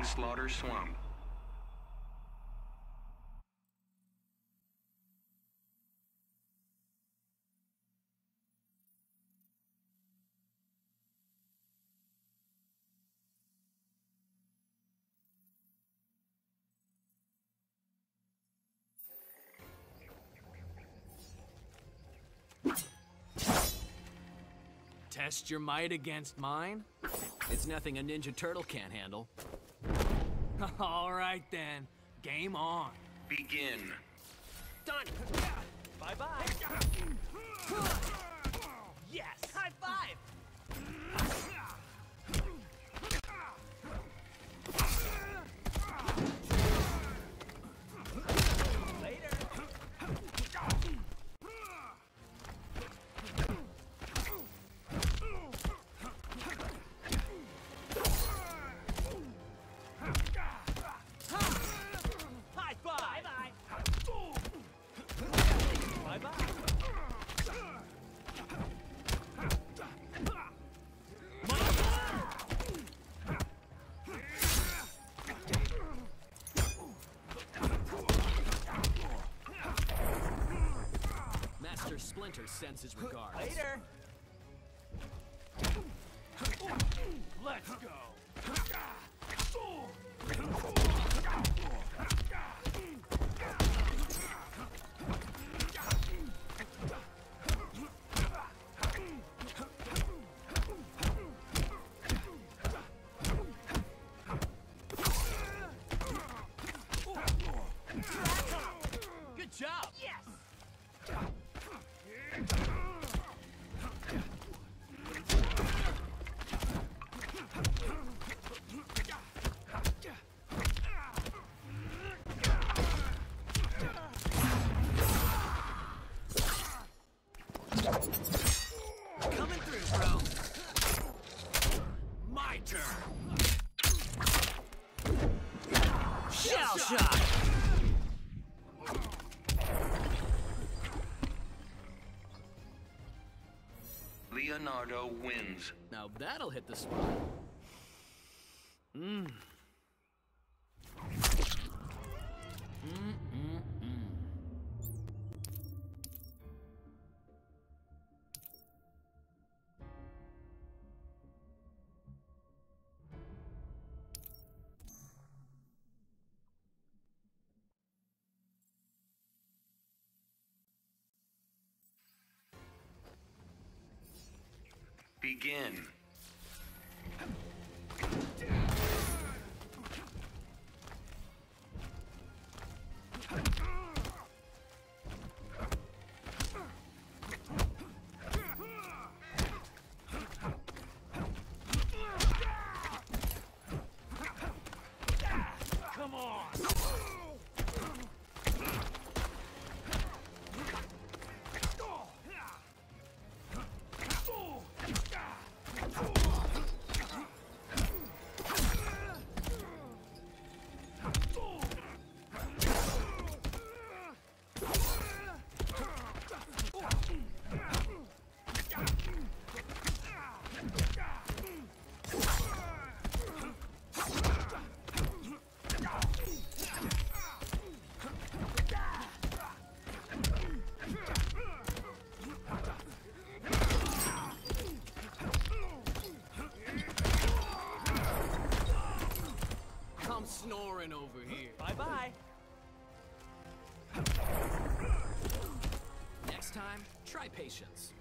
Exiting Slaughter Swamp. Test your might against mine? It's nothing a Ninja Turtle can't handle. All right then, game on. Begin. Done! Bye-bye! Yes! His regards. Later! Let's go! Shell shot. Leonardo wins. Now that'll hit the spot. Mmm. Begin. Try patience.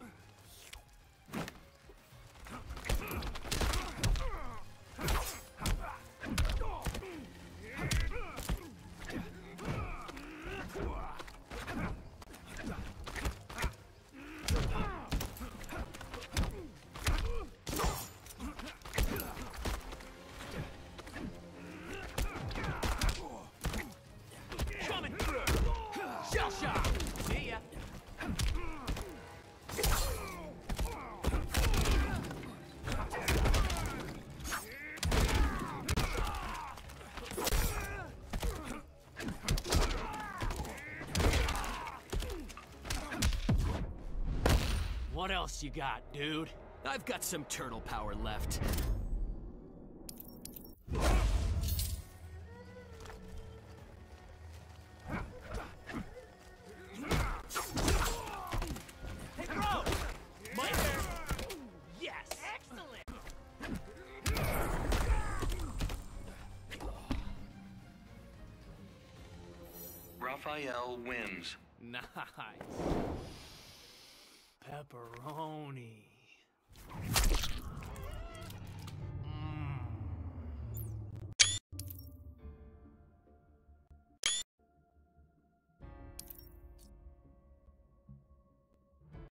What else you got, dude? I've got some turtle power left. Raphael wins. Nice. Pepperoni.